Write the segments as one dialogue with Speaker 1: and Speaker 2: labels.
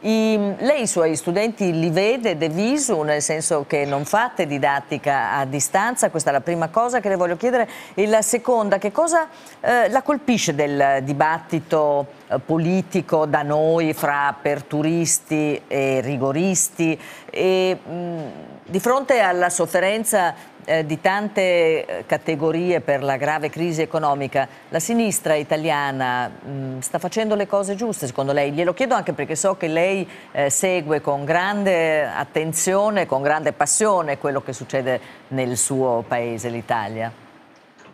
Speaker 1: I, lei i suoi studenti li vede de visu, nel senso che non fate didattica a distanza, questa è la prima cosa che le voglio chiedere. E la seconda, che cosa eh, la colpisce del dibattito eh, politico da noi fra aperturisti e rigoristi? E, mh, di fronte alla sofferenza eh, di tante eh, categorie per la grave crisi economica, la sinistra italiana mh, sta facendo le cose giuste secondo lei? Glielo chiedo anche perché so che lei eh, segue con grande attenzione, con grande passione quello che succede nel suo paese, l'Italia.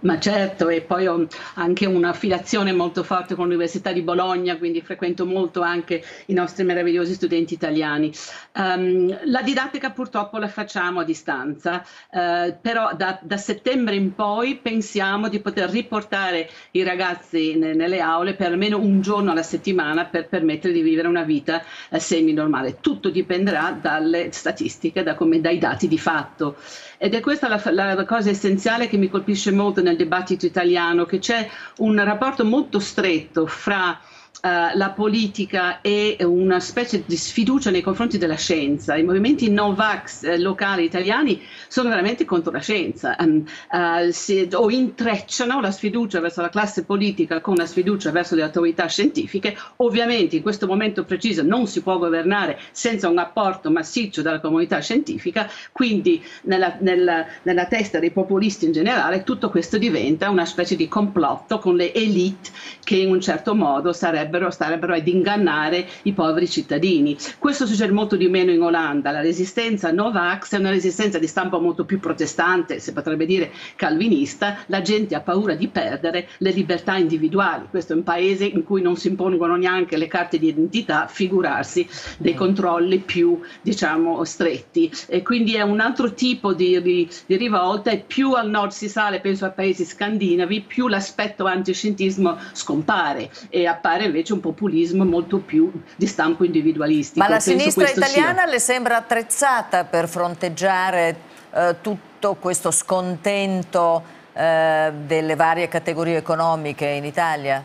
Speaker 2: Ma certo, e poi ho anche un'affiliazione molto forte con l'Università di Bologna, quindi frequento molto anche i nostri meravigliosi studenti italiani. Um, la didattica purtroppo la facciamo a distanza, uh, però da, da, settembre in poi pensiamo di poter riportare i ragazzi ne, nelle aule per almeno un giorno alla settimana per permettere di vivere una vita uh, semi-normale. Tutto dipenderà dalle statistiche, da come, dai dati di fatto. Ed è questa la, la cosa essenziale che mi colpisce molto nel dibattito italiano, che c'è un rapporto molto stretto fra Uh, la politica e una specie di sfiducia nei confronti della scienza. I movimenti no-vax eh, locali italiani sono veramente contro la scienza um, uh, si, o intrecciano la sfiducia verso la classe politica con la sfiducia verso le autorità scientifiche. Ovviamente in questo momento preciso non si può governare senza un apporto massiccio dalla comunità scientifica, quindi nella, nella, nella testa dei populisti in generale tutto questo diventa una specie di complotto con le elite che in un certo modo sarebbero starebbero, starebbero ad ingannare i poveri cittadini. Questo succede molto di meno in Olanda, la resistenza Novax è una resistenza di stampo molto più protestante, si potrebbe dire calvinista, la gente ha paura di perdere le libertà individuali, questo è un paese in cui non si impongono neanche le carte di identità, figurarsi dei mm. controlli più diciamo stretti e quindi è un altro tipo di, di, di rivolta e più al nord si sale, penso ai paesi scandinavi, più l'aspetto antiscientismo scompare e appare invece un populismo molto più di stampo individualistico.
Speaker 1: Ma la sinistra italiana sia. le sembra attrezzata per fronteggiare eh, tutto questo scontento eh, delle varie categorie economiche in Italia?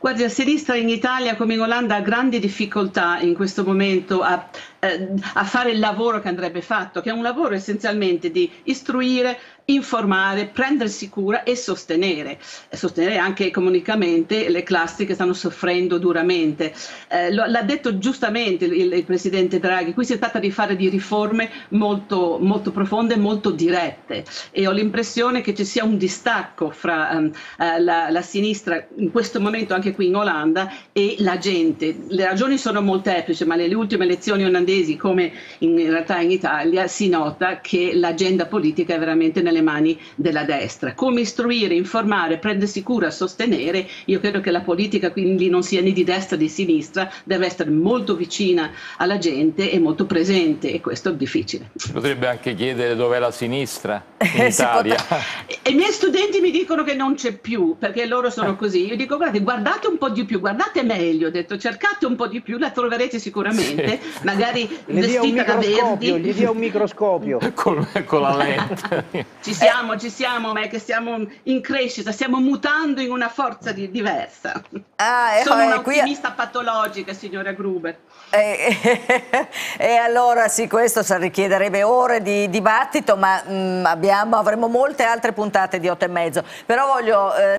Speaker 2: Guardi, la sinistra in Italia come in Olanda ha grandi difficoltà in questo momento a, eh, a fare il lavoro che andrebbe fatto, che è un lavoro essenzialmente di istruire, informare, prendersi cura e sostenere, sostenere anche economicamente le classi che stanno soffrendo duramente. Eh, l'ha detto giustamente il, il, Presidente Draghi, qui si tratta di fare di riforme molto, molto profonde molto dirette e ho l'impressione che ci sia un distacco fra um, la, la, sinistra in questo momento anche qui in Olanda e la gente. Le ragioni sono molteplici, ma nelle ultime elezioni olandesi come in, realtà in Italia si nota che l'agenda politica è veramente nelle mani della destra. Come istruire, informare, prendersi cura, sostenere, io credo che la politica quindi non sia né di destra né di sinistra, deve essere molto vicina alla gente e molto presente e questo è difficile.
Speaker 3: Si potrebbe anche chiedere dov'è la sinistra in Italia.
Speaker 2: I miei studenti mi dicono che non c'è più perché loro sono così. Io dico guardate, guardate un po' di più, guardate meglio, ho detto cercate un po' di più, la troverete sicuramente, sì. magari
Speaker 4: gli vestita da verdi. Gli dia un microscopio.
Speaker 3: con, con la lente.
Speaker 2: Ci siamo, ci siamo, ma è che siamo in crescita, stiamo mutando in una forza di, diversa. Ah, Sono eh, un'ottimista qui... patologica, signora Gruber.
Speaker 1: E, e, e, allora sì, questo richiederebbe ore di dibattito, ma mh, mm, abbiamo, avremo molte altre puntate di otto e mezzo. Però voglio... Eh...